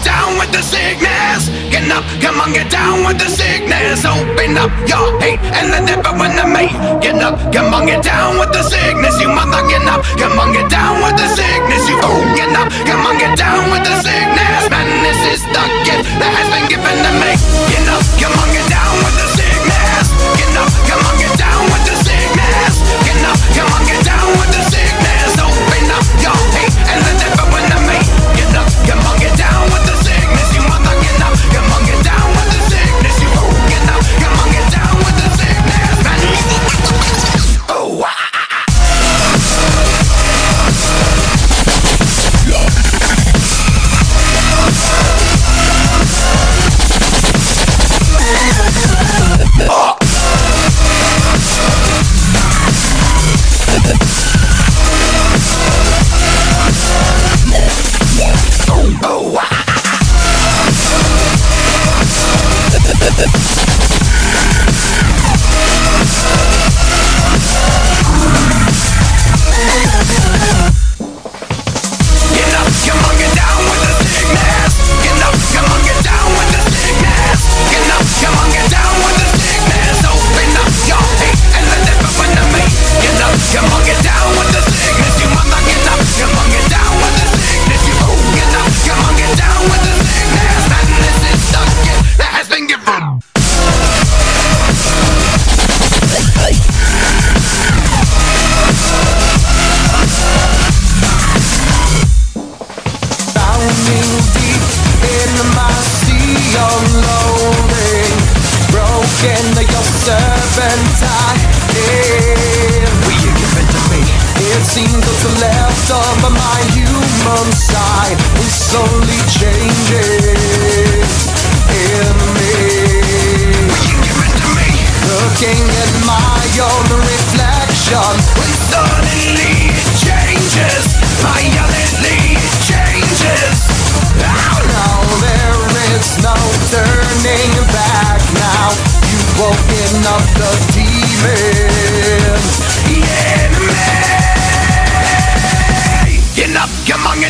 get down with the sickness. Get up, come on, get down with the sickness. Open up your hate and it burn to me. Get up, come on, get down with the sickness. You mother, get up, come on, get down with the sickness. You oh, get up, come on, get down with the sickness. Man, this is the gift that has been given to me. Get up, come on, get of my human side Is slowly changing in me. Me? Looking at my own reflection. When suddenly it changes, violently it changes. Ow, Now there is no turning back. Now You've woken up the demon. The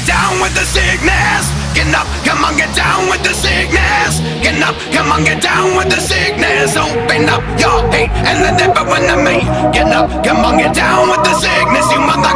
get down with the sickness. Get up, come on, get down with the sickness. Get up, come on, get down with the sickness. Open up your hate and let it burn to me. Get up, come on, get down with the sickness. You mother,